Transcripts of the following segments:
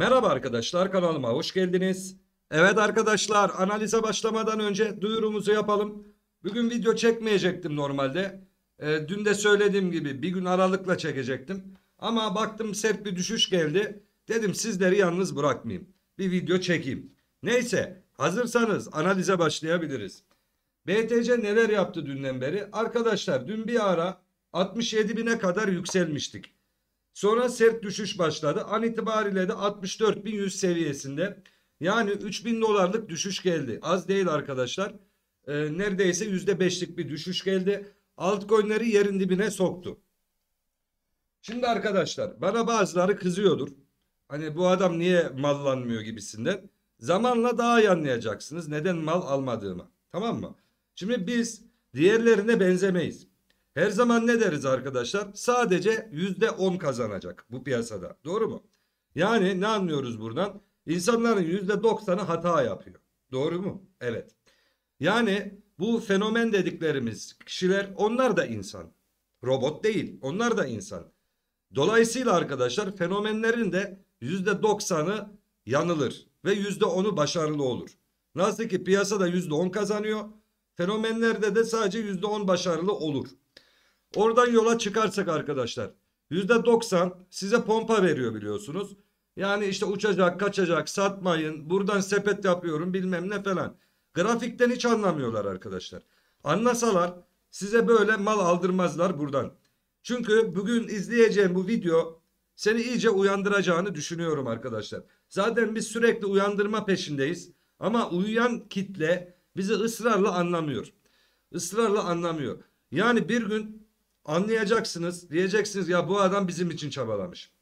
Merhaba arkadaşlar kanalıma hoş geldiniz. Evet arkadaşlar analize başlamadan önce duyurumuzu yapalım. Bugün video çekmeyecektim normalde. Ee, dün de söylediğim gibi bir gün aralıkla çekecektim. Ama baktım sert bir düşüş geldi. Dedim sizleri yalnız bırakmayayım. Bir video çekeyim. Neyse hazırsanız analize başlayabiliriz. BTC neler yaptı dünden beri? Arkadaşlar dün bir ara 67 bine kadar yükselmiştik. Sonra sert düşüş başladı. An itibariyle de 64.100 seviyesinde. Yani 3000 dolarlık düşüş geldi. Az değil arkadaşlar. Ee, neredeyse %5'lik bir düşüş geldi. Altcoin'leri yerin dibine soktu. Şimdi arkadaşlar bana bazıları kızıyordur. Hani bu adam niye mallanmıyor gibisinden. Zamanla daha iyi anlayacaksınız neden mal almadığımı. Tamam mı? Şimdi biz diğerlerine benzemeyiz. Her zaman ne deriz arkadaşlar? Sadece yüzde on kazanacak bu piyasada. Doğru mu? Yani ne anlıyoruz buradan? İnsanların yüzde doksanı hata yapıyor. Doğru mu? Evet. Yani bu fenomen dediklerimiz kişiler onlar da insan. Robot değil. Onlar da insan. Dolayısıyla arkadaşlar fenomenlerin de yüzde doksanı yanılır ve yüzde onu başarılı olur. Nasıl ki piyasada yüzde on kazanıyor. Fenomenlerde de sadece yüzde on başarılı olur. Oradan yola çıkarsak arkadaşlar %90 size pompa veriyor biliyorsunuz. Yani işte uçacak, kaçacak, satmayın, buradan sepet yapıyorum bilmem ne falan. Grafikten hiç anlamıyorlar arkadaşlar. Anlasalar size böyle mal aldırmazlar buradan. Çünkü bugün izleyeceğim bu video seni iyice uyandıracağını düşünüyorum arkadaşlar. Zaten biz sürekli uyandırma peşindeyiz. Ama uyuyan kitle bizi ısrarla anlamıyor. Israrla anlamıyor. Yani bir gün anlayacaksınız. Diyeceksiniz ya bu adam bizim için çabalamış.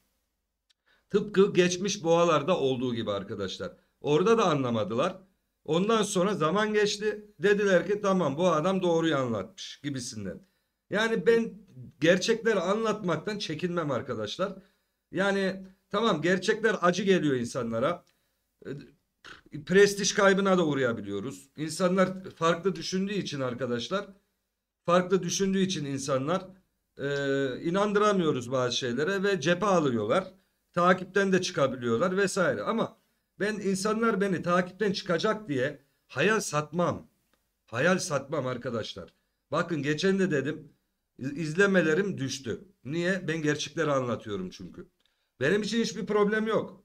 Tıpkı geçmiş boğalarda olduğu gibi arkadaşlar. Orada da anlamadılar. Ondan sonra zaman geçti. Dediler ki tamam bu adam doğruyu anlatmış gibisinden. Yani ben gerçekleri anlatmaktan çekinmem arkadaşlar. Yani tamam gerçekler acı geliyor insanlara. Prestij kaybına da uğrayabiliyoruz. İnsanlar farklı düşündüğü için arkadaşlar farklı düşündüğü için insanlar e, inandıramıyoruz bazı şeylere ve cephe alıyorlar. Takipten de çıkabiliyorlar vesaire. Ama ben insanlar beni takipten çıkacak diye hayal satmam. Hayal satmam arkadaşlar. Bakın geçen de dedim izlemelerim düştü. Niye? Ben gerçekleri anlatıyorum çünkü. Benim için hiçbir problem yok.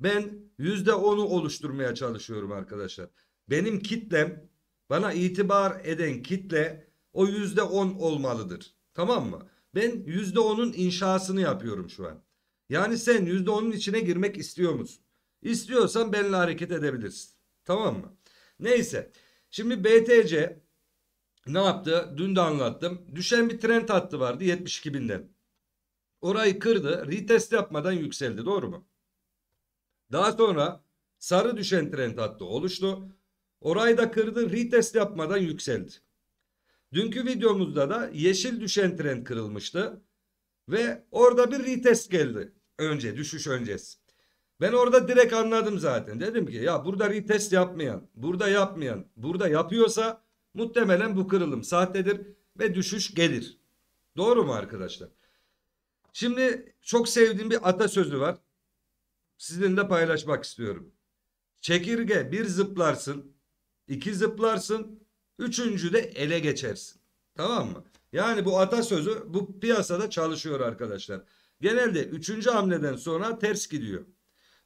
Ben yüzde onu oluşturmaya çalışıyorum arkadaşlar. Benim kitlem bana itibar eden kitle o yüzde on olmalıdır. Tamam mı? Ben yüzde onun inşasını yapıyorum şu an. Yani sen yüzde onun içine girmek istiyor musun? İstiyorsan benimle hareket edebilirsin. Tamam mı? Neyse. Şimdi BTC ne yaptı? Dün de anlattım. Düşen bir trend hattı vardı 72 binden. Orayı kırdı. Retest yapmadan yükseldi. Doğru mu? Daha sonra sarı düşen trend hattı oluştu. Orayı da kırdı. Retest yapmadan yükseldi. Dünkü videomuzda da yeşil düşen trend kırılmıştı. Ve orada bir retest geldi. Önce düşüş öncesi. Ben orada direkt anladım zaten. Dedim ki ya burada retest yapmayan, burada yapmayan, burada yapıyorsa muhtemelen bu kırılım sahtedir ve düşüş gelir. Doğru mu arkadaşlar? Şimdi çok sevdiğim bir atasözü var. Sizinle paylaşmak istiyorum. Çekirge bir zıplarsın, iki zıplarsın, Üçüncü de ele geçersin. Tamam mı? Yani bu atasözü bu piyasada çalışıyor arkadaşlar. Genelde üçüncü hamleden sonra ters gidiyor.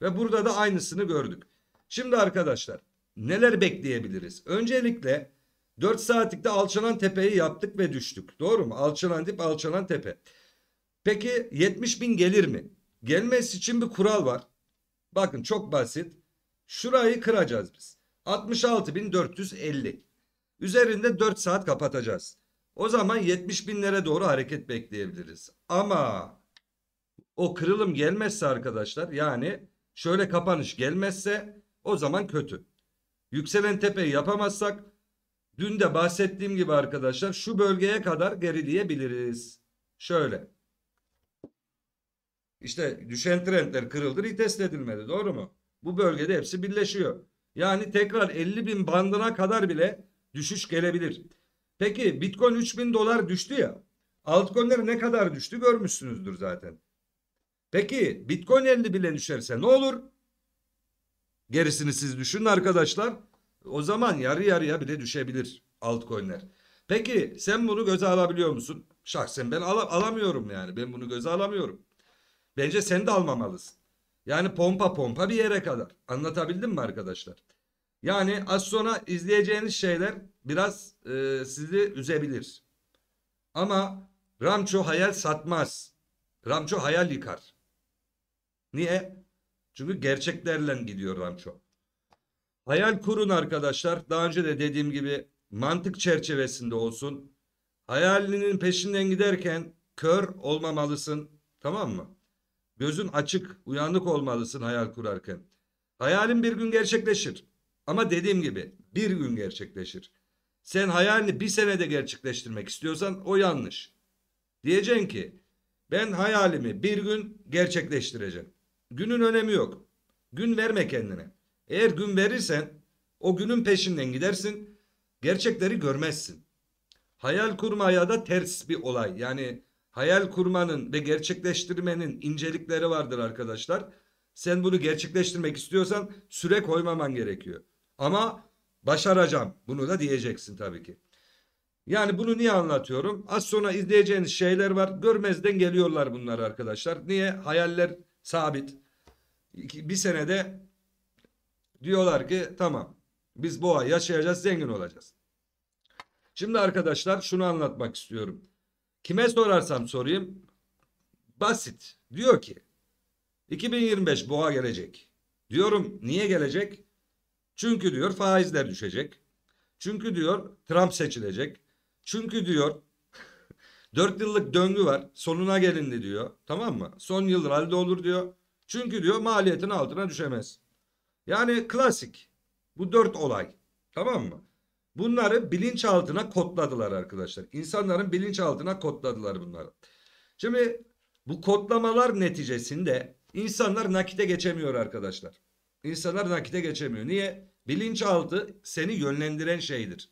Ve burada da aynısını gördük. Şimdi arkadaşlar neler bekleyebiliriz? Öncelikle 4 saatlikte alçalan tepeyi yaptık ve düştük. Doğru mu? Alçalan dip alçalan tepe. Peki 70 bin gelir mi? Gelmesi için bir kural var. Bakın çok basit. Şurayı kıracağız biz. 66.450. Üzerinde 4 saat kapatacağız. O zaman 70 binlere doğru hareket bekleyebiliriz. Ama o kırılım gelmezse arkadaşlar yani şöyle kapanış gelmezse o zaman kötü. Yükselen tepeyi yapamazsak dün de bahsettiğim gibi arkadaşlar şu bölgeye kadar gerileyebiliriz. Şöyle. İşte düşen trendler kırıldı retest edilmedi doğru mu? Bu bölgede hepsi birleşiyor. Yani tekrar 50 bin bandına kadar bile düşüş gelebilir. Peki Bitcoin 3000 dolar düştü ya. Altcoin'ler ne kadar düştü görmüşsünüzdür zaten. Peki Bitcoin 50 bile düşerse ne olur? Gerisini siz düşünün arkadaşlar. O zaman yarı yarıya bile düşebilir altcoin'ler. Peki sen bunu göze alabiliyor musun? Şahsen ben al alamıyorum yani. Ben bunu göze alamıyorum. Bence sen de almamalısın. Yani pompa pompa bir yere kadar. Anlatabildim mi arkadaşlar? Yani az sonra izleyeceğiniz şeyler biraz e, sizi üzebilir. Ama Ramço hayal satmaz. Ramço hayal yıkar. Niye? Çünkü gerçeklerle gidiyor Ramço. Hayal kurun arkadaşlar. Daha önce de dediğim gibi mantık çerçevesinde olsun. Hayalinin peşinden giderken kör olmamalısın. Tamam mı? Gözün açık, uyanık olmalısın hayal kurarken. Hayalin bir gün gerçekleşir. Ama dediğim gibi bir gün gerçekleşir. Sen hayalini bir senede gerçekleştirmek istiyorsan o yanlış. Diyeceksin ki ben hayalimi bir gün gerçekleştireceğim. Günün önemi yok. Gün verme kendine. Eğer gün verirsen o günün peşinden gidersin. Gerçekleri görmezsin. Hayal kurmaya da ters bir olay. Yani hayal kurmanın ve gerçekleştirmenin incelikleri vardır arkadaşlar. Sen bunu gerçekleştirmek istiyorsan süre koymaman gerekiyor. Ama başaracağım. Bunu da diyeceksin tabii ki. Yani bunu niye anlatıyorum? Az sonra izleyeceğiniz şeyler var. Görmezden geliyorlar bunlar arkadaşlar. Niye? Hayaller sabit. Bir senede diyorlar ki tamam biz bu ay yaşayacağız zengin olacağız. Şimdi arkadaşlar şunu anlatmak istiyorum. Kime sorarsam sorayım basit. Diyor ki 2025 boğa gelecek. Diyorum niye gelecek? Çünkü diyor faizler düşecek. Çünkü diyor Trump seçilecek. Çünkü diyor 4 yıllık döngü var. Sonuna gelindi diyor. Tamam mı? Son yıl halde olur diyor. Çünkü diyor maliyetin altına düşemez. Yani klasik. Bu dört olay. Tamam mı? Bunları bilinçaltına kodladılar arkadaşlar. İnsanların bilinçaltına kodladılar bunları. Şimdi bu kodlamalar neticesinde insanlar nakite geçemiyor arkadaşlar. İnsanlar nakite geçemiyor. Niye? Bilinçaltı seni yönlendiren şeydir.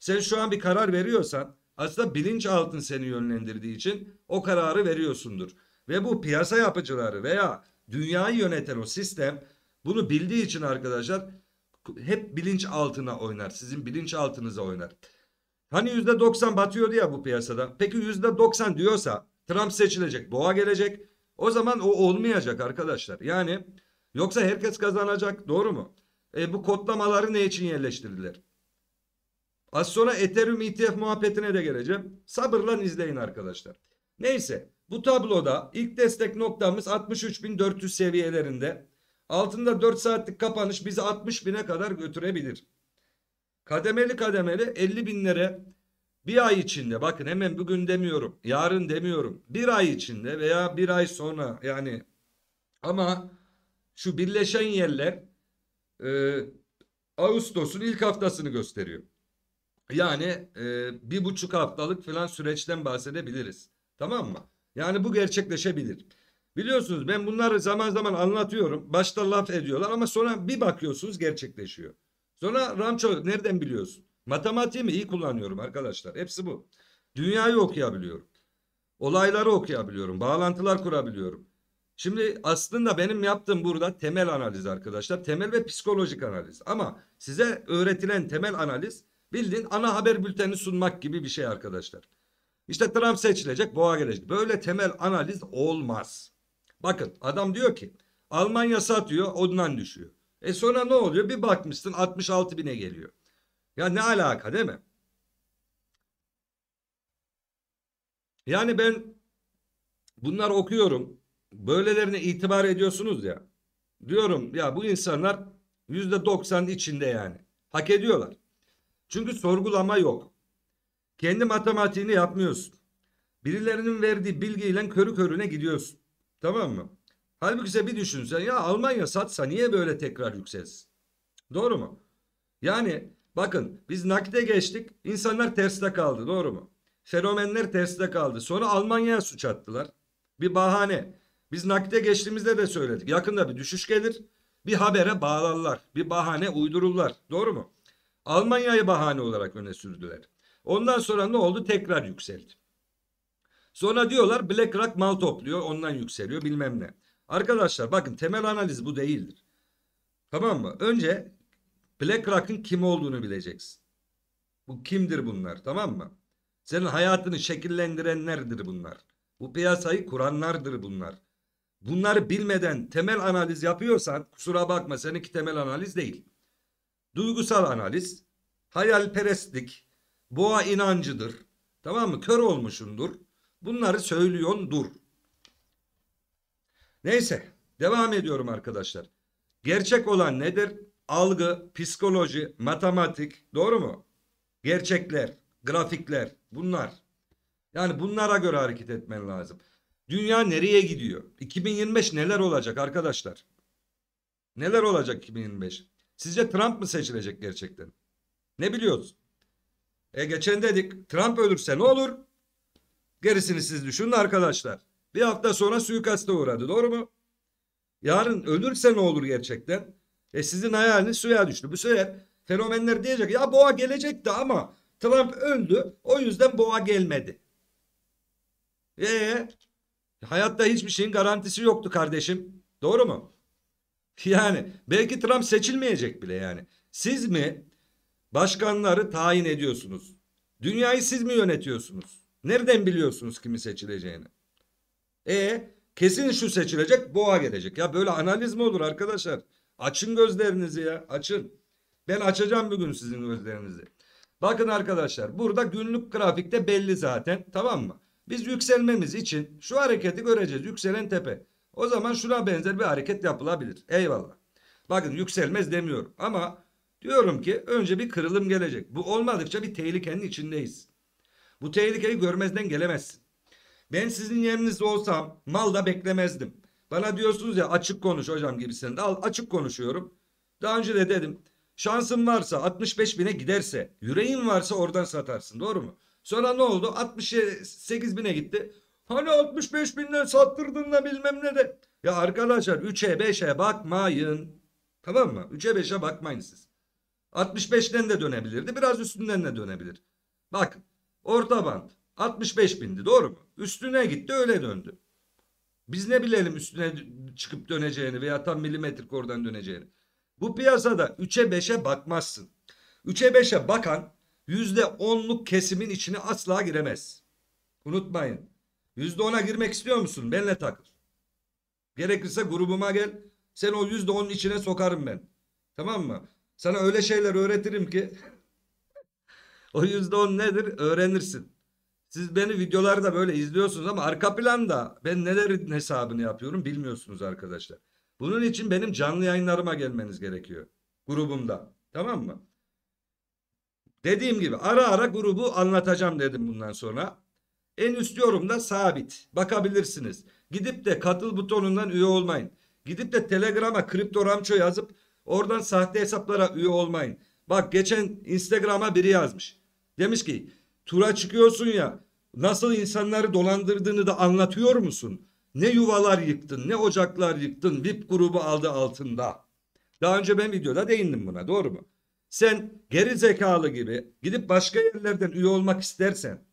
Sen şu an bir karar veriyorsan aslında bilinçaltın seni yönlendirdiği için o kararı veriyorsundur. Ve bu piyasa yapıcıları veya dünyayı yöneten o sistem bunu bildiği için arkadaşlar hep bilinç altına oynar. Sizin bilinç altınıza oynar. Hani yüzde doksan batıyordu ya bu piyasada. Peki yüzde doksan diyorsa Trump seçilecek, boğa gelecek. O zaman o olmayacak arkadaşlar. Yani yoksa herkes kazanacak. Doğru mu? E, bu kodlamaları ne için yerleştirdiler? Az sonra Ethereum ETF muhabbetine de geleceğim. Sabırla izleyin arkadaşlar. Neyse bu tabloda ilk destek noktamız 63.400 seviyelerinde. Altında 4 saatlik kapanış bizi 60 bine kadar götürebilir. Kademeli kademeli 50 binlere bir ay içinde bakın hemen bugün demiyorum yarın demiyorum bir ay içinde veya bir ay sonra yani ama şu birleşen yerler e, Ağustos'un ilk haftasını gösteriyor. Yani e, bir buçuk haftalık falan süreçten bahsedebiliriz. Tamam mı? Yani bu gerçekleşebilir. Biliyorsunuz ben bunları zaman zaman anlatıyorum. Başta laf ediyorlar ama sonra bir bakıyorsunuz gerçekleşiyor. Sonra Ramço nereden biliyorsun? Matematiği mi iyi kullanıyorum arkadaşlar. Hepsi bu. Dünyayı okuyabiliyorum. Olayları okuyabiliyorum. Bağlantılar kurabiliyorum. Şimdi aslında benim yaptığım burada temel analiz arkadaşlar. Temel ve psikolojik analiz. Ama size öğretilen temel analiz bildiğin ana haber bülteni sunmak gibi bir şey arkadaşlar. İşte Trump seçilecek, boğa gelecek. Böyle temel analiz olmaz. Bakın adam diyor ki Almanya satıyor ondan düşüyor. E sonra ne oluyor? Bir bakmışsın 66 bine geliyor. Ya ne alaka değil mi? Yani ben bunlar okuyorum. Böylelerine itibar ediyorsunuz ya. Diyorum ya bu insanlar yüzde doksan içinde yani. Hak ediyorlar. Çünkü sorgulama yok. Kendi matematiğini yapmıyorsun. Birilerinin verdiği bilgiyle körü körüne gidiyorsun. Tamam mı? Halbuki ise bir düşünsen ya Almanya satsa niye böyle tekrar yükselsin? Doğru mu? Yani bakın biz nakde geçtik insanlar terste kaldı doğru mu? Fenomenler terste kaldı. Sonra Almanya'ya suç attılar. Bir bahane. Biz nakde geçtiğimizde de söyledik. Yakında bir düşüş gelir. Bir habere bağlarlar. Bir bahane uydururlar. Doğru mu? Almanya'yı bahane olarak öne sürdüler. Ondan sonra ne oldu? Tekrar yükseldi. Sonra diyorlar BlackRock mal topluyor ondan yükseliyor bilmem ne. Arkadaşlar bakın temel analiz bu değildir. Tamam mı? Önce BlackRock'ın kim olduğunu bileceksin. Bu kimdir bunlar tamam mı? Senin hayatını şekillendirenlerdir bunlar. Bu piyasayı kuranlardır bunlar. Bunları bilmeden temel analiz yapıyorsan kusura bakma seninki temel analiz değil. Duygusal analiz, hayalperestlik, boğa inancıdır. Tamam mı? Kör olmuşundur. Bunları söylüyorsun dur. Neyse devam ediyorum arkadaşlar. Gerçek olan nedir? Algı, psikoloji, matematik doğru mu? Gerçekler, grafikler bunlar. Yani bunlara göre hareket etmen lazım. Dünya nereye gidiyor? 2025 neler olacak arkadaşlar? Neler olacak 2025? Sizce Trump mı seçilecek gerçekten? Ne biliyoruz? E geçen dedik Trump ölürse ne olur? Gerisini siz düşünün arkadaşlar. Bir hafta sonra suikaste uğradı doğru mu? Yarın ölürse ne olur gerçekten? E sizin hayaliniz suya düştü. Bu sefer fenomenler diyecek ya boğa gelecekti ama Trump öldü o yüzden boğa gelmedi. E hayatta hiçbir şeyin garantisi yoktu kardeşim. Doğru mu? Yani belki Trump seçilmeyecek bile yani. Siz mi başkanları tayin ediyorsunuz? Dünyayı siz mi yönetiyorsunuz? Nereden biliyorsunuz kimi seçileceğini? E kesin şu seçilecek boğa gelecek. Ya böyle analiz mi olur arkadaşlar? Açın gözlerinizi ya açın. Ben açacağım bugün sizin gözlerinizi. Bakın arkadaşlar burada günlük grafikte belli zaten tamam mı? Biz yükselmemiz için şu hareketi göreceğiz. Yükselen tepe. O zaman şuna benzer bir hareket yapılabilir. Eyvallah. Bakın yükselmez demiyorum ama diyorum ki önce bir kırılım gelecek. Bu olmadıkça bir tehlikenin içindeyiz. Bu tehlikeyi görmezden gelemezsin. Ben sizin yerinizde olsam malda beklemezdim. Bana diyorsunuz ya açık konuş hocam gibisinden. Al açık konuşuyorum. Daha önce de dedim. Şansın varsa 65 bine giderse yüreğin varsa oradan satarsın doğru mu? Sonra ne oldu? 68 bine gitti. Hani 65 binden sattırdın da bilmem ne de. Ya arkadaşlar 3'e 5'e bakmayın. Tamam mı? 3'e 5'e bakmayın siz. 65'ten de dönebilirdi. Biraz üstünden de dönebilir. Bakın orta band 65 bindi doğru mu? Üstüne gitti öyle döndü. Biz ne bilelim üstüne çıkıp döneceğini veya tam milimetrik oradan döneceğini. Bu piyasada 3'e 5'e bakmazsın. 3'e 5'e bakan %10'luk kesimin içine asla giremez. Unutmayın. %10'a girmek istiyor musun? Benle takıl. Gerekirse grubuma gel. Sen o %10'un içine sokarım ben. Tamam mı? Sana öyle şeyler öğretirim ki o %10 nedir öğrenirsin. Siz beni videolarda böyle izliyorsunuz ama arka planda ben nelerin hesabını yapıyorum bilmiyorsunuz arkadaşlar. Bunun için benim canlı yayınlarıma gelmeniz gerekiyor. Grubumda. Tamam mı? Dediğim gibi ara ara grubu anlatacağım dedim bundan sonra. En üst yorumda sabit. Bakabilirsiniz. Gidip de katıl butonundan üye olmayın. Gidip de Telegram'a kripto ramço yazıp oradan sahte hesaplara üye olmayın. Bak geçen Instagram'a biri yazmış. Demiş ki tura çıkıyorsun ya nasıl insanları dolandırdığını da anlatıyor musun? Ne yuvalar yıktın ne ocaklar yıktın VIP grubu aldı altında. Daha önce ben videoda değindim buna doğru mu? Sen geri zekalı gibi gidip başka yerlerden üye olmak istersen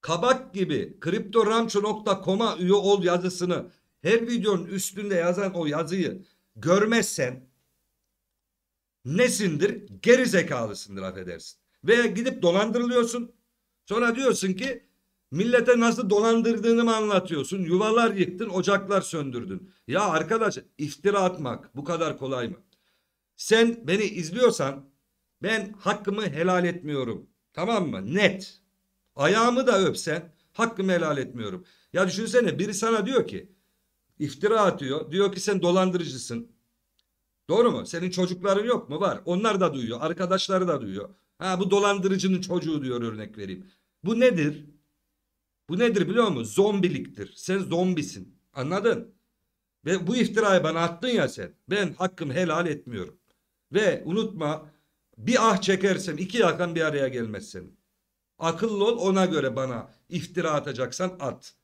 kabak gibi kriptoramço.com'a üye ol yazısını her videonun üstünde yazan o yazıyı görmezsen nesindir? Geri zekalısındır affedersin. Veya gidip dolandırılıyorsun. Sonra diyorsun ki millete nasıl dolandırdığını mı anlatıyorsun? Yuvalar yıktın, ocaklar söndürdün. Ya arkadaş iftira atmak bu kadar kolay mı? Sen beni izliyorsan ben hakkımı helal etmiyorum. Tamam mı? Net. Ayağımı da öpsen hakkımı helal etmiyorum. Ya düşünsene biri sana diyor ki iftira atıyor. Diyor ki sen dolandırıcısın. Doğru mu? Senin çocukların yok mu? Var. Onlar da duyuyor. Arkadaşları da duyuyor. Ha bu dolandırıcının çocuğu diyor örnek vereyim. Bu nedir? Bu nedir biliyor musun? Zombiliktir. Sen zombisin. Anladın? Ve bu iftirayı bana attın ya sen. Ben hakkımı helal etmiyorum. Ve unutma bir ah çekersem iki yakan bir araya gelmezsen. Akıllı ol ona göre bana iftira atacaksan at.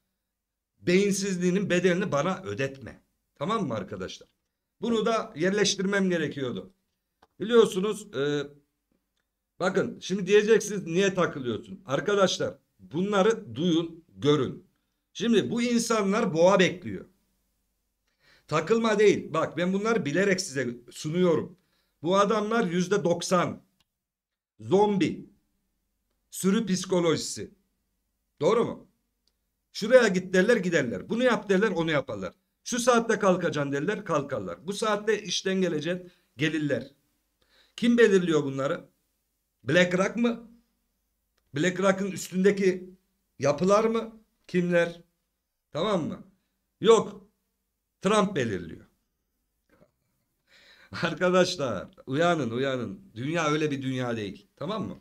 Beyinsizliğinin bedelini bana ödetme. Tamam mı arkadaşlar? Bunu da yerleştirmem gerekiyordu. Biliyorsunuz e, bakın şimdi diyeceksiniz niye takılıyorsun? Arkadaşlar bunları duyun görün. Şimdi bu insanlar boğa bekliyor. Takılma değil. Bak ben bunları bilerek size sunuyorum. Bu adamlar yüzde doksan. Zombi. Sürü psikolojisi. Doğru mu? Şuraya git derler giderler. Bunu yap derler onu yaparlar. Şu saatte kalkacaksın derler kalkarlar. Bu saatte işten geleceksin gelirler. Kim belirliyor bunları? BlackRock mı? BlackRock'ın üstündeki yapılar mı? Kimler? Tamam mı? Yok. Trump belirliyor. Arkadaşlar uyanın uyanın. Dünya öyle bir dünya değil. Tamam mı?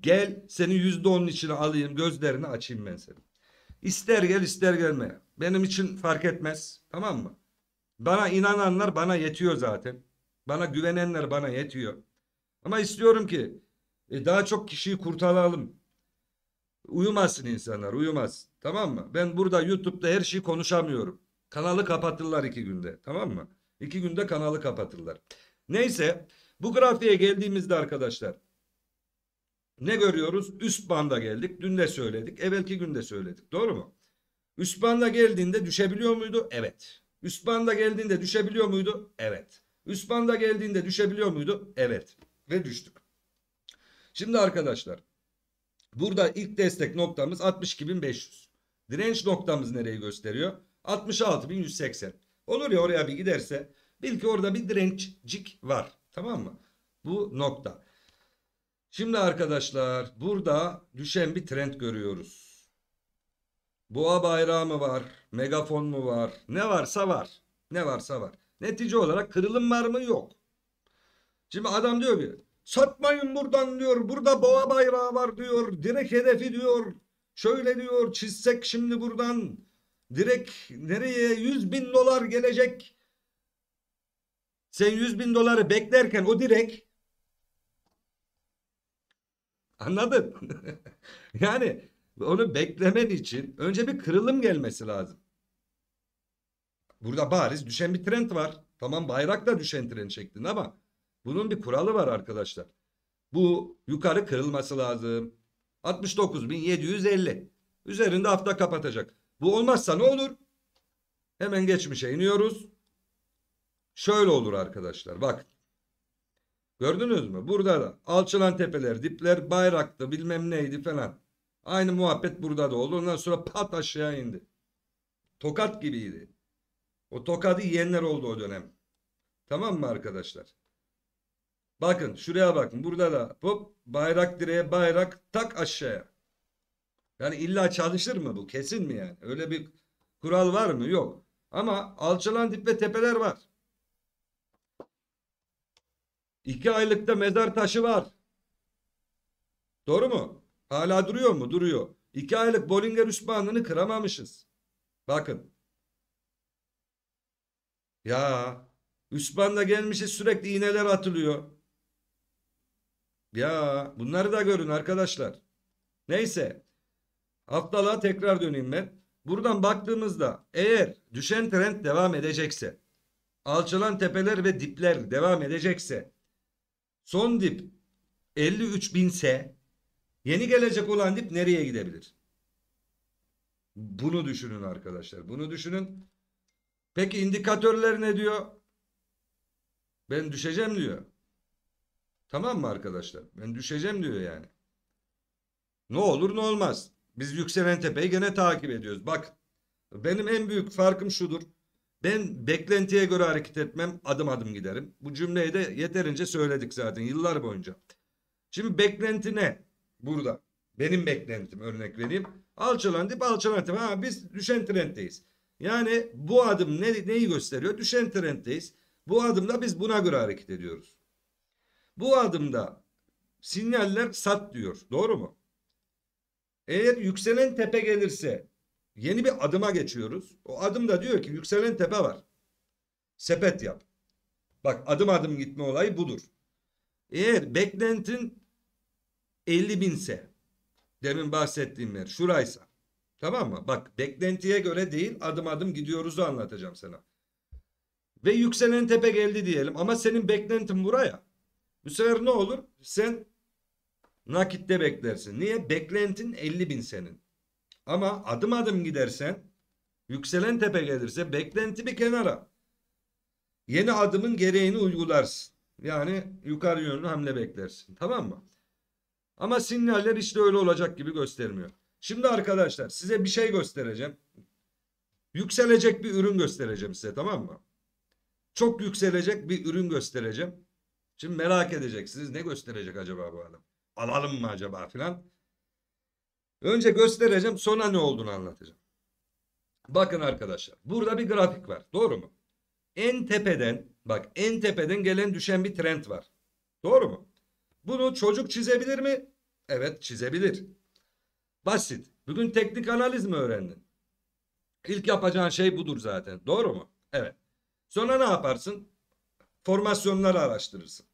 Gel seni yüzde onun içine alayım gözlerini açayım ben seni. İster gel ister gelme. Benim için fark etmez. Tamam mı? Bana inananlar bana yetiyor zaten. Bana güvenenler bana yetiyor. Ama istiyorum ki e, daha çok kişiyi kurtaralım. Uyumasın insanlar uyumaz. Tamam mı? Ben burada YouTube'da her şeyi konuşamıyorum. Kanalı kapatırlar iki günde. Tamam mı? İki günde kanalı kapatırlar. Neyse bu grafiğe geldiğimizde arkadaşlar ne görüyoruz? Üst banda geldik. Dün de söyledik. Evvelki gün de söyledik. Doğru mu? Üst banda geldiğinde düşebiliyor muydu? Evet. Üst banda geldiğinde düşebiliyor muydu? Evet. Üst banda geldiğinde düşebiliyor muydu? Evet. Ve düştük. Şimdi arkadaşlar burada ilk destek noktamız 62.500. Direnç noktamız nereyi gösteriyor? 66.180. Olur ya oraya bir giderse bil ki orada bir dirençcik var. Tamam mı? Bu nokta. Şimdi arkadaşlar burada düşen bir trend görüyoruz. Boğa bayrağı mı var? Megafon mu var? Ne varsa var. Ne varsa var. Netice olarak kırılım var mı? Yok. Şimdi adam diyor ki satmayın buradan diyor. Burada boğa bayrağı var diyor. Direkt hedefi diyor. Şöyle diyor çizsek şimdi buradan direkt nereye 100 bin dolar gelecek. Sen 100 bin doları beklerken o direkt Anladın? yani onu beklemen için önce bir kırılım gelmesi lazım. Burada bariz düşen bir trend var. Tamam bayrak da düşen trend şeklinde ama bunun bir kuralı var arkadaşlar. Bu yukarı kırılması lazım. 69.750. Üzerinde hafta kapatacak. Bu olmazsa ne olur? Hemen geçmişe iniyoruz. Şöyle olur arkadaşlar. Bak. Gördünüz mü? Burada da alçılan tepeler, dipler, bayraktı, bilmem neydi falan. Aynı muhabbet burada da oldu. Ondan sonra pat aşağı indi. Tokat gibiydi. O tokadı yiyenler oldu o dönem. Tamam mı arkadaşlar? Bakın şuraya bakın. Burada da hop bayrak direğe bayrak tak aşağıya. Yani illa çalışır mı bu? Kesin mi yani? Öyle bir kural var mı? Yok. Ama alçalan dip ve tepeler var. İki aylıkta mezar taşı var. Doğru mu? Hala duruyor mu? Duruyor. İki aylık Bollinger üst bandını kıramamışız. Bakın. Ya üst banda gelmişiz sürekli iğneler atılıyor. Ya bunları da görün arkadaşlar. Neyse. Haftalığa tekrar döneyim ben. Buradan baktığımızda eğer düşen trend devam edecekse, alçalan tepeler ve dipler devam edecekse, son dip 53 binse, yeni gelecek olan dip nereye gidebilir? Bunu düşünün arkadaşlar. Bunu düşünün. Peki indikatörler ne diyor? Ben düşeceğim diyor. Tamam mı arkadaşlar? Ben düşeceğim diyor yani. Ne olur ne olmaz. Biz yükselen tepeyi gene takip ediyoruz. Bak benim en büyük farkım şudur. Ben beklentiye göre hareket etmem adım adım giderim. Bu cümleyi de yeterince söyledik zaten yıllar boyunca. Şimdi beklenti ne? Burada. Benim beklentim örnek vereyim. Alçalan dip alçalan tepe. Ha, biz düşen trenddeyiz. Yani bu adım ne, neyi gösteriyor? Düşen trenddeyiz. Bu adımda biz buna göre hareket ediyoruz. Bu adımda sinyaller sat diyor. Doğru mu? Eğer yükselen tepe gelirse yeni bir adıma geçiyoruz. O adımda diyor ki yükselen tepe var. Sepet yap. Bak adım adım gitme olayı budur. Eğer beklentin 50 binse demin bahsettiğim yer şuraysa tamam mı? Bak beklentiye göre değil adım adım gidiyoruzu anlatacağım sana. Ve yükselen tepe geldi diyelim ama senin beklentin buraya. Bu sefer ne olur? Sen nakitte beklersin. Niye? Beklentin 50 bin senin. Ama adım adım gidersen yükselen tepe gelirse beklenti bir kenara. Yeni adımın gereğini uygularsın. Yani yukarı yönlü hamle beklersin. Tamam mı? Ama sinyaller işte öyle olacak gibi göstermiyor. Şimdi arkadaşlar size bir şey göstereceğim. Yükselecek bir ürün göstereceğim size tamam mı? Çok yükselecek bir ürün göstereceğim. Şimdi merak edeceksiniz ne gösterecek acaba bu adam? Alalım mı acaba filan? Önce göstereceğim sonra ne olduğunu anlatacağım. Bakın arkadaşlar burada bir grafik var doğru mu? En tepeden bak en tepeden gelen düşen bir trend var. Doğru mu? Bunu çocuk çizebilir mi? Evet çizebilir. Basit. Bugün teknik analiz mi öğrendin? İlk yapacağın şey budur zaten. Doğru mu? Evet. Sonra ne yaparsın? Formasyonları araştırırsın.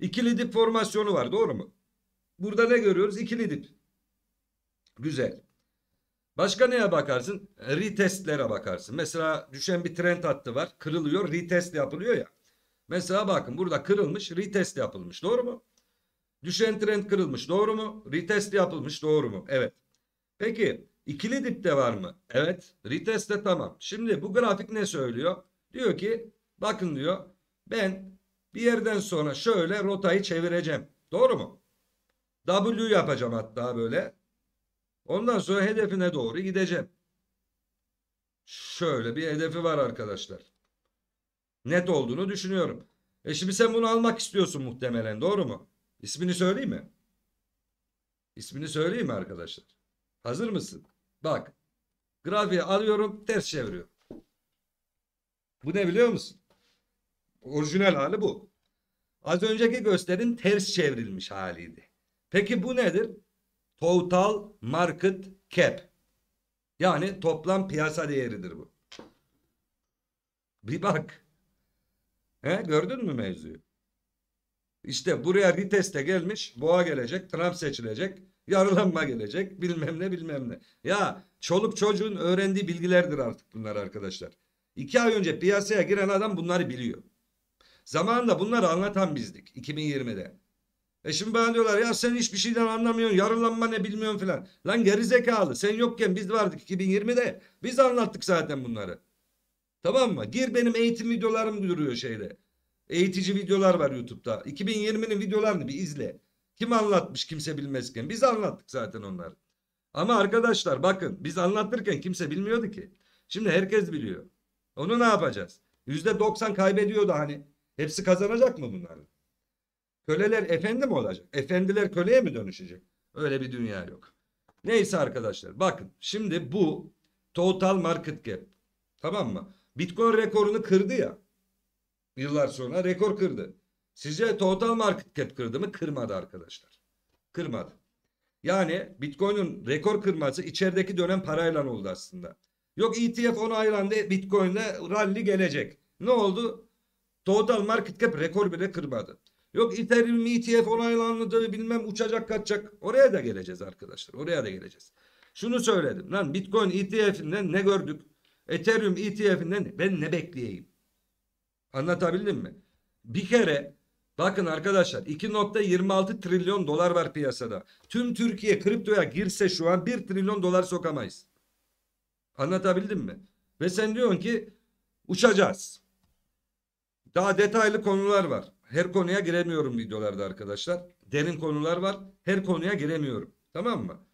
İkili dip formasyonu var. Doğru mu? Burada ne görüyoruz? İkili dip. Güzel. Başka neye bakarsın? Retestlere bakarsın. Mesela düşen bir trend hattı var. Kırılıyor. Retest yapılıyor ya. Mesela bakın burada kırılmış. Retest yapılmış. Doğru mu? Düşen trend kırılmış. Doğru mu? Retest yapılmış. Doğru mu? Evet. Peki ikili dipte var mı? Evet. Retest de tamam. Şimdi bu grafik ne söylüyor? Diyor ki bakın diyor ben bir yerden sonra şöyle rotayı çevireceğim. Doğru mu? W yapacağım hatta böyle. Ondan sonra hedefine doğru gideceğim. Şöyle bir hedefi var arkadaşlar. Net olduğunu düşünüyorum. E şimdi sen bunu almak istiyorsun muhtemelen doğru mu? İsmini söyleyeyim mi? İsmini söyleyeyim mi arkadaşlar? Hazır mısın? Bak. Grafiği alıyorum ters çeviriyorum. Bu ne biliyor musun? Orijinal hali bu. Az önceki gösterin ters çevrilmiş haliydi. Peki bu nedir? Total Market Cap. Yani toplam piyasa değeridir bu. Bir bak. He, gördün mü mevzuyu? İşte buraya reteste gelmiş. Boğa gelecek. Trump seçilecek. Yarılanma gelecek. Bilmem ne bilmem ne. Ya çoluk çocuğun öğrendiği bilgilerdir artık bunlar arkadaşlar. İki ay önce piyasaya giren adam bunları biliyor. Zamanında bunları anlatan bizdik 2020'de. E şimdi bana diyorlar ya sen hiçbir şeyden anlamıyorsun yarılanma ne bilmiyorsun filan. Lan gerizekalı sen yokken biz vardık 2020'de. Biz anlattık zaten bunları. Tamam mı? Gir benim eğitim videolarım duruyor şeyde. Eğitici videolar var YouTube'da. 2020'nin videolarını bir izle. Kim anlatmış kimse bilmezken. Biz anlattık zaten onları. Ama arkadaşlar bakın biz anlatırken kimse bilmiyordu ki. Şimdi herkes biliyor. Onu ne yapacağız? %90 kaybediyordu hani. Hepsi kazanacak mı bunların? Köleler efendi mi olacak? Efendiler köleye mi dönüşecek? Öyle bir dünya yok. Neyse arkadaşlar bakın şimdi bu total market cap. Tamam mı? Bitcoin rekorunu kırdı ya. Yıllar sonra rekor kırdı. Sizce total market cap kırdı mı? Kırmadı arkadaşlar. Kırmadı. Yani Bitcoin'in rekor kırması içerideki dönem parayla oldu aslında. Yok ETF onaylandı Bitcoin'de rally gelecek. Ne oldu? Total market cap rekor bile kırmadı. Yok Ethereum ETF onaylandı bilmem uçacak kaçacak. Oraya da geleceğiz arkadaşlar. Oraya da geleceğiz. Şunu söyledim. Lan Bitcoin ETF'inden ne gördük? Ethereum ETF'inden ben ne bekleyeyim? Anlatabildim mi? Bir kere bakın arkadaşlar 2.26 trilyon dolar var piyasada. Tüm Türkiye kriptoya girse şu an 1 trilyon dolar sokamayız. Anlatabildim mi? Ve sen diyorsun ki uçacağız. Daha detaylı konular var. Her konuya giremiyorum videolarda arkadaşlar. Derin konular var. Her konuya giremiyorum. Tamam mı?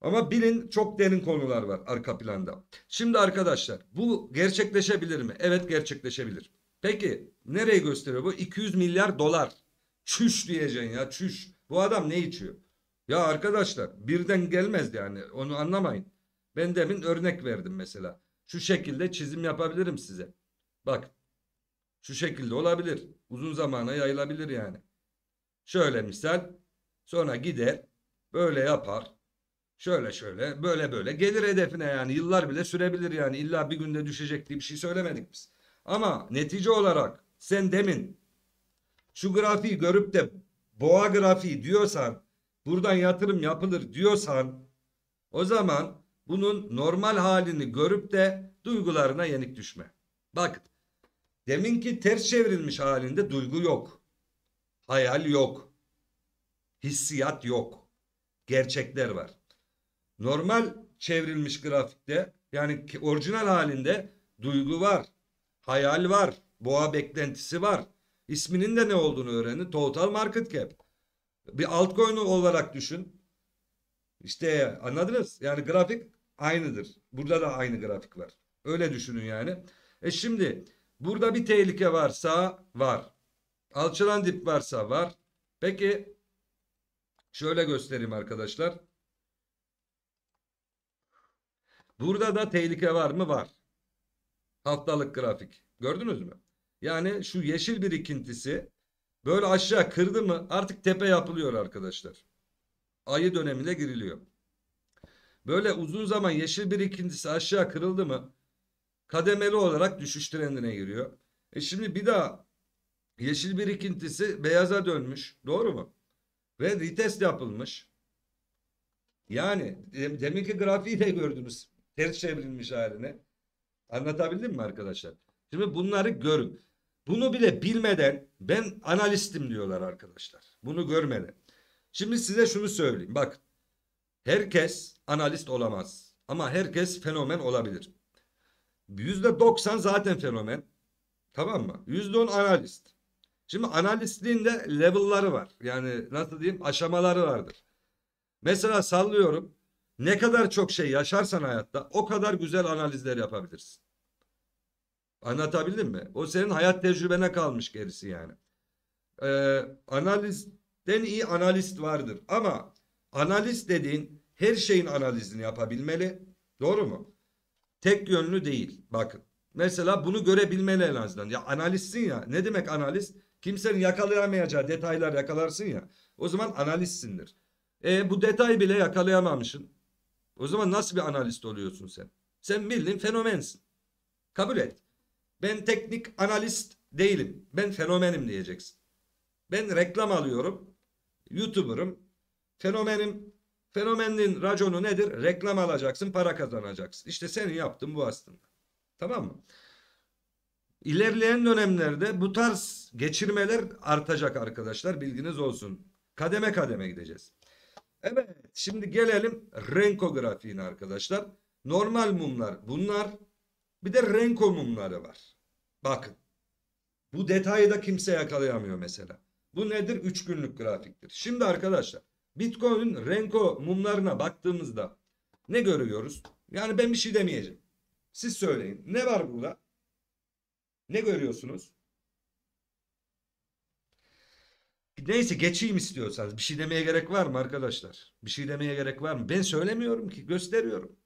Ama bilin çok derin konular var arka planda. Şimdi arkadaşlar bu gerçekleşebilir mi? Evet gerçekleşebilir. Peki nereyi gösteriyor bu? 200 milyar dolar. Çüş diyeceksin ya çüş. Bu adam ne içiyor? Ya arkadaşlar birden gelmez yani onu anlamayın. Ben demin örnek verdim mesela. Şu şekilde çizim yapabilirim size. Bak şu şekilde olabilir. Uzun zamana yayılabilir yani. Şöyle misal. Sonra gider. Böyle yapar. Şöyle şöyle böyle böyle gelir hedefine yani yıllar bile sürebilir yani illa bir günde düşecek diye bir şey söylemedik biz. Ama netice olarak sen demin şu grafiği görüp de boğa grafiği diyorsan buradan yatırım yapılır diyorsan o zaman bunun normal halini görüp de duygularına yenik düşme. Bak deminki ters çevrilmiş halinde duygu yok. Hayal yok. Hissiyat yok. Gerçekler var. Normal çevrilmiş grafikte yani orijinal halinde duygu var. Hayal var. Boğa beklentisi var. İsminin de ne olduğunu öğrenin. Total market cap. Bir altcoin olarak düşün. İşte anladınız? Yani grafik aynıdır. Burada da aynı grafik var. Öyle düşünün yani. E şimdi burada bir tehlike varsa var. Alçalan dip varsa var. Peki şöyle göstereyim arkadaşlar. Burada da tehlike var mı? Var. Haftalık grafik. Gördünüz mü? Yani şu yeşil birikintisi böyle aşağı kırdı mı artık tepe yapılıyor arkadaşlar. Ayı dönemine giriliyor. Böyle uzun zaman yeşil birikintisi aşağı kırıldı mı kademeli olarak düşüş trendine giriyor. E şimdi bir daha yeşil birikintisi beyaza dönmüş. Doğru mu? Ve retest yapılmış. Yani deminki grafiği de gördünüz. Ters çevrilmiş haline. Anlatabildim mi arkadaşlar? Şimdi bunları görün. Bunu bile bilmeden ben analistim diyorlar arkadaşlar. Bunu görmeden. Şimdi size şunu söyleyeyim. Bak herkes analist olamaz. Ama herkes fenomen olabilir. %90 zaten fenomen. Tamam mı? %10 analist. Şimdi analistliğin de level'ları var. Yani nasıl diyeyim aşamaları vardır. Mesela sallıyorum. Ne kadar çok şey yaşarsan hayatta o kadar güzel analizler yapabilirsin. Anlatabildim mi? O senin hayat tecrübene kalmış gerisi yani. Ee, analizden iyi analist vardır. Ama analist dediğin her şeyin analizini yapabilmeli. Doğru mu? Tek yönlü değil. Bakın. Mesela bunu görebilmeli en azından. Ya analistsin ya. Ne demek analist? Kimsenin yakalayamayacağı detaylar yakalarsın ya. O zaman analistsindir. E bu detay bile yakalayamamışsın. O zaman nasıl bir analist oluyorsun sen? Sen bildiğin fenomensin. Kabul et. Ben teknik analist değilim. Ben fenomenim diyeceksin. Ben reklam alıyorum. YouTuber'ım. Fenomenim. Fenomenin raconu nedir? Reklam alacaksın, para kazanacaksın. İşte senin yaptığın bu aslında. Tamam mı? İlerleyen dönemlerde bu tarz geçirmeler artacak arkadaşlar. Bilginiz olsun. Kademe kademe gideceğiz. Evet. Şimdi gelelim Renko grafiğine arkadaşlar. Normal mumlar bunlar. Bir de Renko mumları var. Bakın. Bu detayı da kimse yakalayamıyor mesela. Bu nedir? 3 günlük grafiktir. Şimdi arkadaşlar Bitcoin'in Renko mumlarına baktığımızda ne görüyoruz? Yani ben bir şey demeyeceğim. Siz söyleyin. Ne var burada? Ne görüyorsunuz? Neyse geçeyim istiyorsanız. Bir şey demeye gerek var mı arkadaşlar? Bir şey demeye gerek var mı? Ben söylemiyorum ki. Gösteriyorum.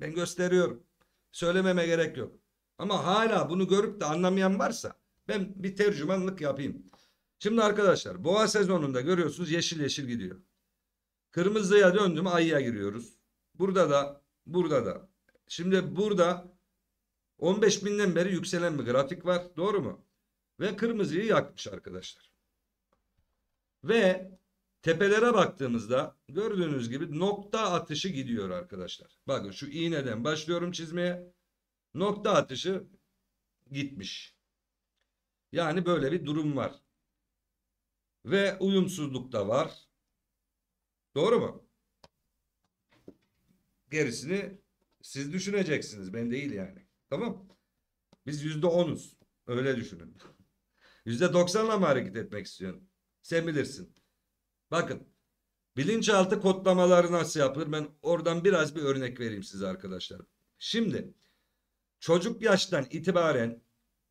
Ben gösteriyorum. Söylememe gerek yok. Ama hala bunu görüp de anlamayan varsa ben bir tercümanlık yapayım. Şimdi arkadaşlar boğa sezonunda görüyorsunuz yeşil yeşil gidiyor. Kırmızıya döndüm ayıya giriyoruz. Burada da burada da. Şimdi burada 15 binden beri yükselen bir grafik var. Doğru mu? Ve kırmızıyı yakmış arkadaşlar. Ve tepelere baktığımızda gördüğünüz gibi nokta atışı gidiyor arkadaşlar. Bakın şu iğneden başlıyorum çizmeye. Nokta atışı gitmiş. Yani böyle bir durum var. Ve uyumsuzluk da var. Doğru mu? Gerisini siz düşüneceksiniz. Ben değil yani. Tamam. Biz yüzde onuz. Öyle düşünün. Yüzde doksanla mı hareket etmek istiyorsun? Sen bilirsin. Bakın. Bilinçaltı kodlamaları nasıl yapılır? Ben oradan biraz bir örnek vereyim size arkadaşlar. Şimdi çocuk yaştan itibaren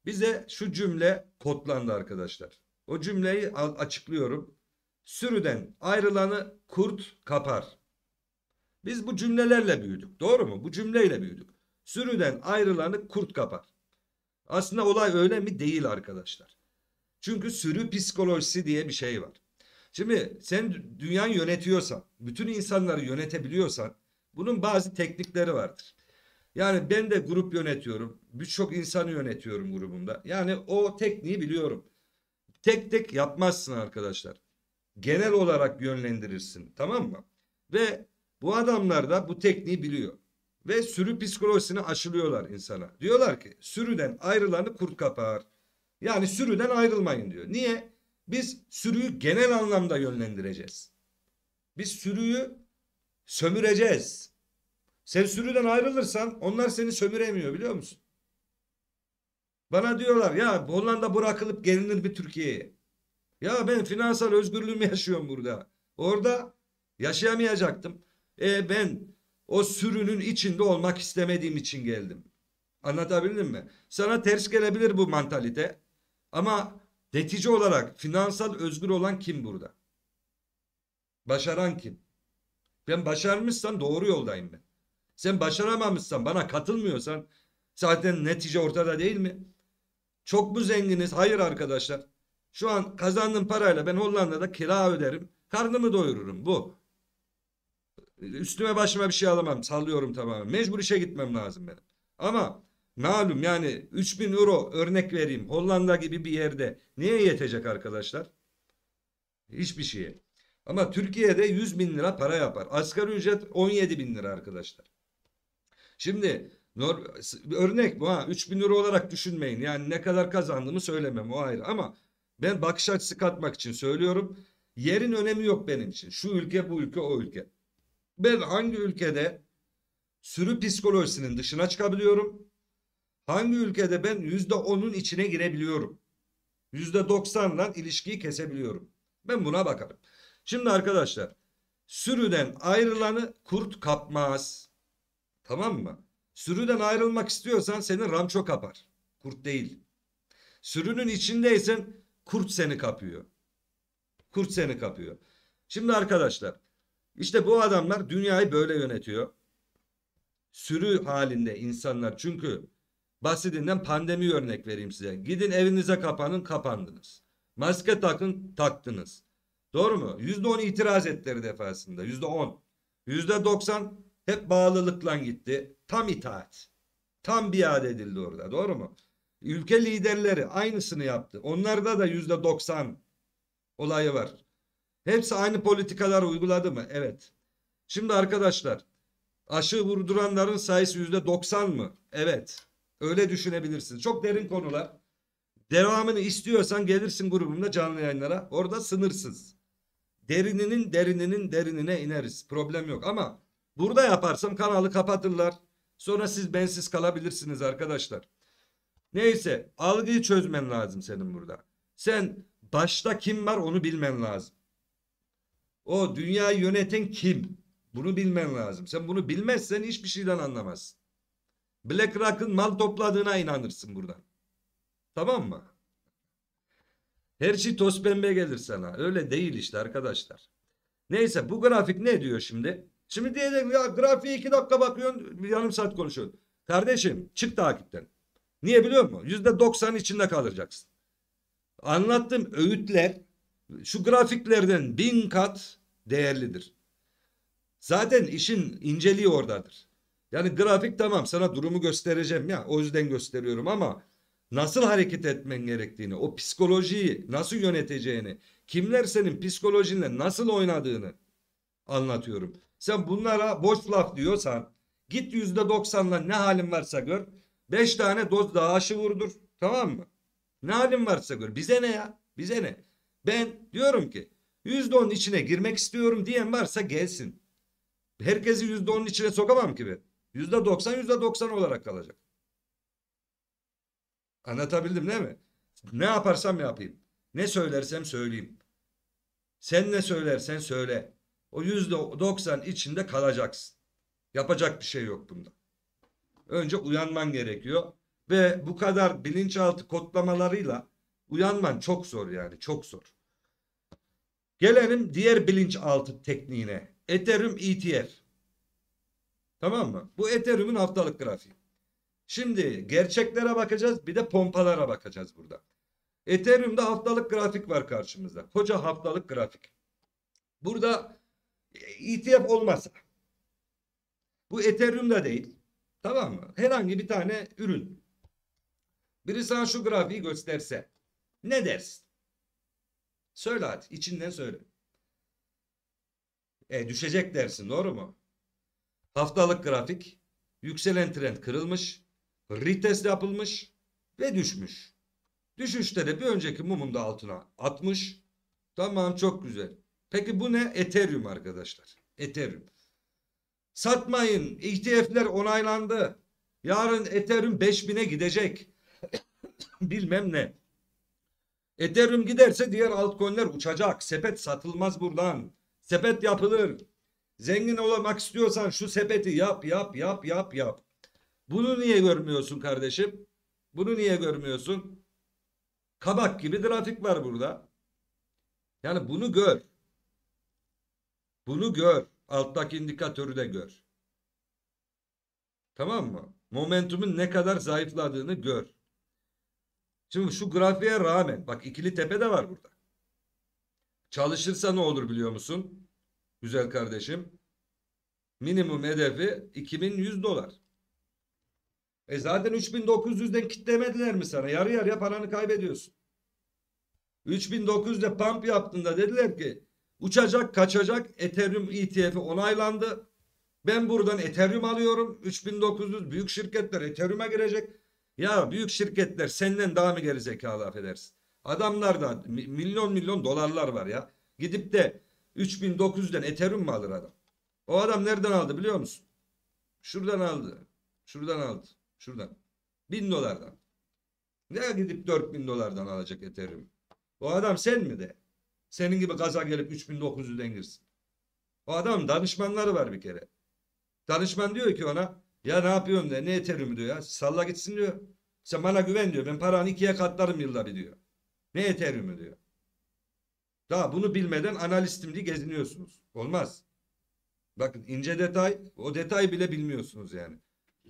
bize şu cümle kodlandı arkadaşlar. O cümleyi açıklıyorum. Sürüden ayrılanı kurt kapar. Biz bu cümlelerle büyüdük. Doğru mu? Bu cümleyle büyüdük. Sürüden ayrılanı kurt kapar. Aslında olay öyle mi? Değil arkadaşlar. Çünkü sürü psikolojisi diye bir şey var. Şimdi sen dünyayı yönetiyorsan, bütün insanları yönetebiliyorsan bunun bazı teknikleri vardır. Yani ben de grup yönetiyorum. Birçok insanı yönetiyorum grubumda. Yani o tekniği biliyorum. Tek tek yapmazsın arkadaşlar. Genel olarak yönlendirirsin. Tamam mı? Ve bu adamlar da bu tekniği biliyor. Ve sürü psikolojisini aşılıyorlar insana. Diyorlar ki sürüden ayrılanı kurt kapar. Yani sürüden ayrılmayın diyor. Niye? Biz sürüyü genel anlamda yönlendireceğiz. Biz sürüyü sömüreceğiz. Sen sürüden ayrılırsan onlar seni sömüremiyor biliyor musun? Bana diyorlar ya Hollanda bırakılıp gelinir bir Türkiye'ye. Ya ben finansal özgürlüğümü yaşıyorum burada. Orada yaşayamayacaktım. E ben o sürünün içinde olmak istemediğim için geldim. Anlatabildim mi? Sana ters gelebilir bu mantalite. Ama netice olarak finansal özgür olan kim burada? Başaran kim? Ben başarmışsam doğru yoldayım ben. Sen başaramamışsan bana katılmıyorsan zaten netice ortada değil mi? Çok mu zenginiz? Hayır arkadaşlar. Şu an kazandığım parayla ben Hollanda'da kira öderim. Karnımı doyururum. Bu. Üstüme başıma bir şey alamam. Sallıyorum tamamen. Mecbur işe gitmem lazım benim. Ama malum yani 3000 euro örnek vereyim. Hollanda gibi bir yerde neye yetecek arkadaşlar? Hiçbir şeye. Ama Türkiye'de 100 bin lira para yapar. Asgari ücret 17 bin lira arkadaşlar. Şimdi örnek bu ha 3000 euro olarak düşünmeyin. Yani ne kadar kazandığımı söylemem o ayrı ama ben bakış açısı katmak için söylüyorum. Yerin önemi yok benim için. Şu ülke bu ülke o ülke. Ben hangi ülkede sürü psikolojisinin dışına çıkabiliyorum? Hangi ülkede ben yüzde onun içine girebiliyorum? Yüzde doksanla ilişkiyi kesebiliyorum. Ben buna bakarım. Şimdi arkadaşlar sürüden ayrılanı kurt kapmaz. Tamam mı? Sürüden ayrılmak istiyorsan senin ramço kapar. Kurt değil. Sürünün içindeysen kurt seni kapıyor. Kurt seni kapıyor. Şimdi arkadaşlar işte bu adamlar dünyayı böyle yönetiyor. Sürü halinde insanlar çünkü basitinden pandemi örnek vereyim size. Gidin evinize kapanın kapandınız. Maske takın taktınız. Doğru mu? %10 itiraz ettiler defasında. %10. %90 hep bağlılıkla gitti. Tam itaat. Tam biat edildi orada. Doğru mu? Ülke liderleri aynısını yaptı. Onlarda da %90 olayı var. Hepsi aynı politikalar uyguladı mı? Evet. Şimdi arkadaşlar aşı vurduranların sayısı %90 mı? Evet. Öyle düşünebilirsiniz. Çok derin konular. Devamını istiyorsan gelirsin grubumda canlı yayınlara. Orada sınırsız. Derininin derininin derinine ineriz. Problem yok ama burada yaparsam kanalı kapatırlar. Sonra siz bensiz kalabilirsiniz arkadaşlar. Neyse algıyı çözmen lazım senin burada. Sen başta kim var onu bilmen lazım. O dünyayı yöneten kim? Bunu bilmen lazım. Sen bunu bilmezsen hiçbir şeyden anlamazsın. BlackRock'ın mal topladığına inanırsın buradan. Tamam mı? Her şey toz pembe gelir sana. Öyle değil işte arkadaşlar. Neyse bu grafik ne diyor şimdi? Şimdi diyecek ya grafiği iki dakika bakıyorsun yarım saat konuşuyorsun. Kardeşim çık takipten. Niye biliyor musun? Yüzde doksan içinde kalacaksın. Anlattığım öğütler şu grafiklerden bin kat değerlidir. Zaten işin inceliği oradadır. Yani grafik tamam sana durumu göstereceğim ya o yüzden gösteriyorum ama nasıl hareket etmen gerektiğini, o psikolojiyi nasıl yöneteceğini, kimler senin psikolojinle nasıl oynadığını anlatıyorum. Sen bunlara boş laf diyorsan git yüzde doksanla ne halin varsa gör. Beş tane doz daha aşı vurdur. Tamam mı? Ne halin varsa gör. Bize ne ya? Bize ne? Ben diyorum ki yüzde onun içine girmek istiyorum diyen varsa gelsin. Herkesi yüzde onun içine sokamam ki ben. Yüzde doksan yüzde doksan olarak kalacak. Anlatabildim değil mi? Ne yaparsam yapayım. Ne söylersem söyleyeyim. Sen ne söylersen söyle. O yüzde doksan içinde kalacaksın. Yapacak bir şey yok bunda. Önce uyanman gerekiyor. Ve bu kadar bilinçaltı kodlamalarıyla uyanman çok zor yani çok zor. Gelelim diğer bilinçaltı tekniğine. Ethereum ETF. Tamam mı? Bu Ethereum'un haftalık grafiği. Şimdi gerçeklere bakacağız bir de pompalara bakacağız burada. Ethereum'da haftalık grafik var karşımızda. Koca haftalık grafik. Burada ETF olmasa bu Ethereum'da değil. Tamam mı? Herhangi bir tane ürün. Biri sana şu grafiği gösterse ne dersin? Söyle hadi içinden söyle. E düşecek dersin doğru mu? Haftalık grafik yükselen trend kırılmış retest yapılmış ve düşmüş. Düşüşte de bir önceki mumun da altına atmış. Tamam çok güzel. Peki bu ne? Ethereum arkadaşlar. Ethereum. Satmayın. ETF'ler onaylandı. Yarın Ethereum 5000'e gidecek. bilmem ne. Ethereum giderse diğer altcoin'ler uçacak. Sepet satılmaz buradan. Sepet yapılır. Zengin olmak istiyorsan şu sepeti yap yap yap yap yap. Bunu niye görmüyorsun kardeşim? Bunu niye görmüyorsun? Kabak gibi grafik var burada. Yani bunu gör. Bunu gör. Alttaki indikatörü de gör. Tamam mı? Momentumun ne kadar zayıfladığını gör. Şimdi şu grafiğe rağmen bak ikili tepe de var burada. Çalışırsa ne olur biliyor musun? Güzel kardeşim. Minimum hedefi 2100 dolar. E zaten 3900'den kitlemediler mi sana? Yarı yarıya paranı kaybediyorsun. 3900'de pump yaptığında dediler ki uçacak kaçacak Ethereum ETF'i onaylandı. Ben buradan Ethereum alıyorum. 3900 büyük şirketler Ethereum'a girecek. Ya büyük şirketler senden daha mı geri zekalı affedersin. Adamlar da milyon milyon dolarlar var ya. Gidip de 3900'den Ethereum mu alır adam? O adam nereden aldı biliyor musun? Şuradan aldı. Şuradan aldı. Şuradan. 1000 dolardan. Ne gidip 4000 dolardan alacak Ethereum? O adam sen mi de? Senin gibi gaza gelip 3900'den girsin. O adam danışmanları var bir kere. Danışman diyor ki ona ya ne yapıyorsun de ne Ethereum diyor ya salla gitsin diyor. Sen bana güven diyor ben paranı ikiye katlarım yılda bir diyor. Ne Ethereum diyor. Daha bunu bilmeden analistim diye geziniyorsunuz. Olmaz. Bakın ince detay o detay bile bilmiyorsunuz yani.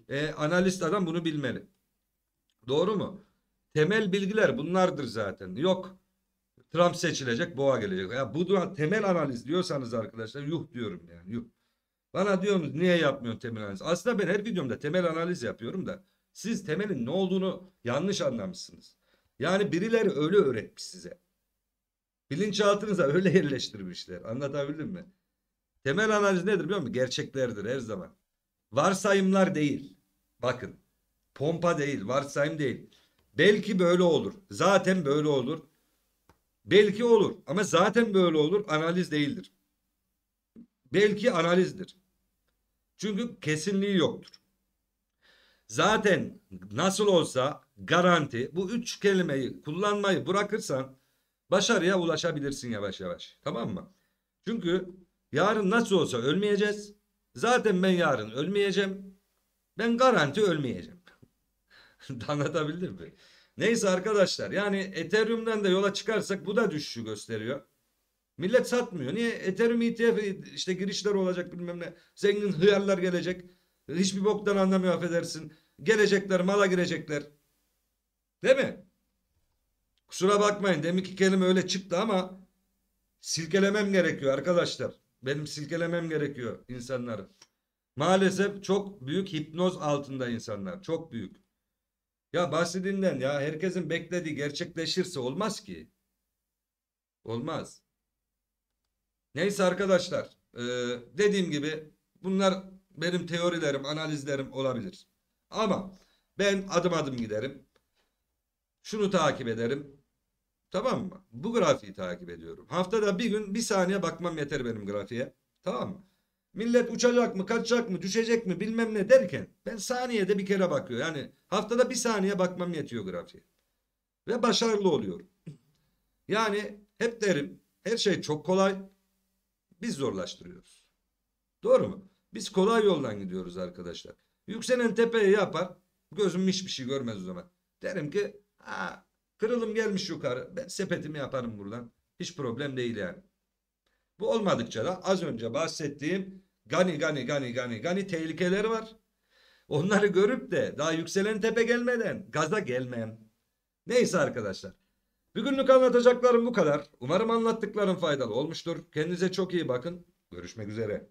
E, analist adam bunu bilmeli. Doğru mu? Temel bilgiler bunlardır zaten. Yok Trump seçilecek boğa gelecek. Ya bu temel analiz diyorsanız arkadaşlar yuh diyorum yani yuh. Bana diyorsunuz niye yapmıyorsun temel analiz? Aslında ben her videomda temel analiz yapıyorum da siz temelin ne olduğunu yanlış anlamışsınız. Yani birileri öyle öğretmiş size. Bilinçaltınıza öyle yerleştirmişler. Anlatabildim mi? Temel analiz nedir biliyor musun? Gerçeklerdir her zaman. Varsayımlar değil. Bakın. Pompa değil, varsayım değil. Belki böyle olur. Zaten böyle olur. Belki olur ama zaten böyle olur. Analiz değildir. Belki analizdir. Çünkü kesinliği yoktur. Zaten nasıl olsa garanti bu üç kelimeyi kullanmayı bırakırsan başarıya ulaşabilirsin yavaş yavaş. Tamam mı? Çünkü yarın nasıl olsa ölmeyeceğiz. Zaten ben yarın ölmeyeceğim. Ben garanti ölmeyeceğim. Anlatabildim mi? Neyse arkadaşlar yani Ethereum'dan da yola çıkarsak bu da düşüşü gösteriyor. Millet satmıyor. Niye? Ethereum ETF işte girişler olacak bilmem ne. Zengin hıyarlar gelecek. Hiçbir boktan anlamıyor affedersin. Gelecekler mala girecekler. Değil mi? Kusura bakmayın deminki kelime öyle çıktı ama silkelemem gerekiyor arkadaşlar. Benim silkelemem gerekiyor insanları. Maalesef çok büyük hipnoz altında insanlar. Çok büyük. Ya bahsedinden ya herkesin beklediği gerçekleşirse olmaz ki. Olmaz. Neyse arkadaşlar. Ee, dediğim gibi bunlar benim teorilerim, analizlerim olabilir. Ama ben adım adım giderim. Şunu takip ederim. Tamam mı? Bu grafiği takip ediyorum. Haftada bir gün bir saniye bakmam yeter benim grafiğe. Tamam mı? Millet uçacak mı, kaçacak mı, düşecek mi bilmem ne derken ben saniyede bir kere bakıyor. Yani haftada bir saniye bakmam yetiyor grafiğe. Ve başarılı oluyorum. Yani hep derim her şey çok kolay. Biz zorlaştırıyoruz. Doğru mu? Biz kolay yoldan gidiyoruz arkadaşlar. Yükselen tepeye yapar. Gözüm hiçbir şey görmez o zaman. Derim ki ha, kırılım gelmiş yukarı. Ben sepetimi yaparım buradan. Hiç problem değil yani. Bu olmadıkça da az önce bahsettiğim gani gani gani gani gani tehlikeleri var. Onları görüp de daha yükselen tepe gelmeden gaza gelmem. Neyse arkadaşlar. Bugünlük anlatacaklarım bu kadar. Umarım anlattıklarım faydalı olmuştur. Kendinize çok iyi bakın. Görüşmek üzere.